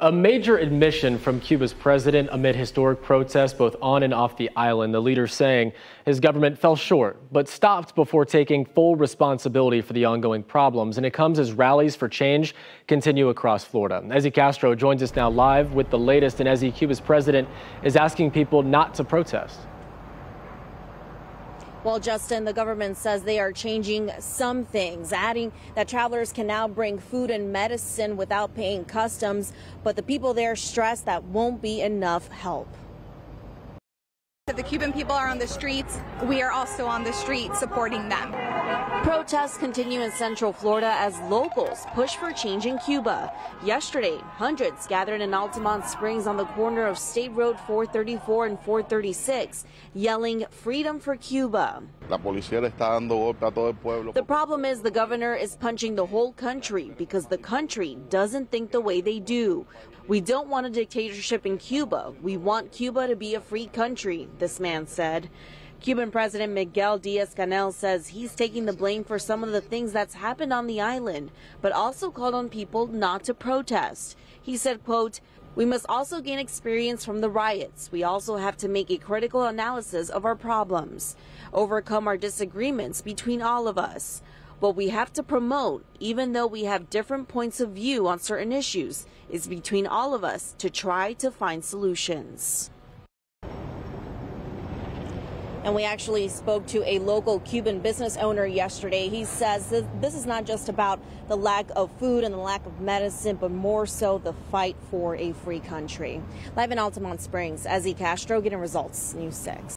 A major admission from Cuba's president amid historic protests both on and off the island. The leader saying his government fell short, but stopped before taking full responsibility for the ongoing problems. And it comes as rallies for change continue across Florida. Ezzy Castro joins us now live with the latest. And Ezzy, Cuba's president is asking people not to protest. Well, Justin, the government says they are changing some things, adding that travelers can now bring food and medicine without paying customs, but the people there stress that won't be enough help. The Cuban people are on the streets. We are also on the streets supporting them. Protests continue in Central Florida as locals push for change in Cuba. Yesterday, hundreds gathered in Altamonte Springs on the corner of State Road 434 and 436, yelling freedom for Cuba. The problem is the governor is punching the whole country because the country doesn't think the way they do. We don't want a dictatorship in Cuba. We want Cuba to be a free country, this man said. Cuban President Miguel Diaz-Canel says he's taking the blame for some of the things that's happened on the island, but also called on people not to protest. He said, quote, we must also gain experience from the riots. We also have to make a critical analysis of our problems, overcome our disagreements between all of us. What we have to promote, even though we have different points of view on certain issues, is between all of us to try to find solutions. And we actually spoke to a local Cuban business owner yesterday. He says this is not just about the lack of food and the lack of medicine, but more so the fight for a free country. Live in Altamonte Springs, Ezzy Castro getting results, News 6.